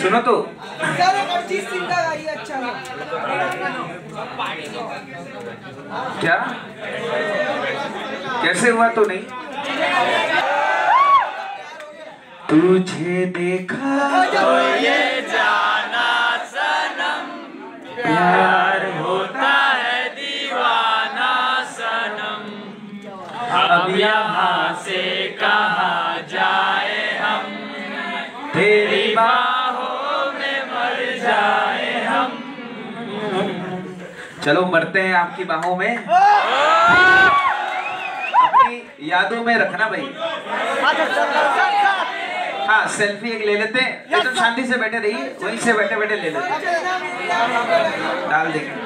सुनो तो। क्या? कैसे हुआ तो नहीं? तुझे देखा तो ये जाना सनम। प्यार होता है दीवाना सनम। अब यहाँ से कहा जाए हम। तेरी बाहों चलो मरते हैं आपकी बाहों में। अपनी यादों में रखना भाई। हाँ सेल्फी एक ले लेते हैं। तो शांति से बैठे रहिए वहीं से बैठे बैठे ले लेते हैं। डाल देंगे।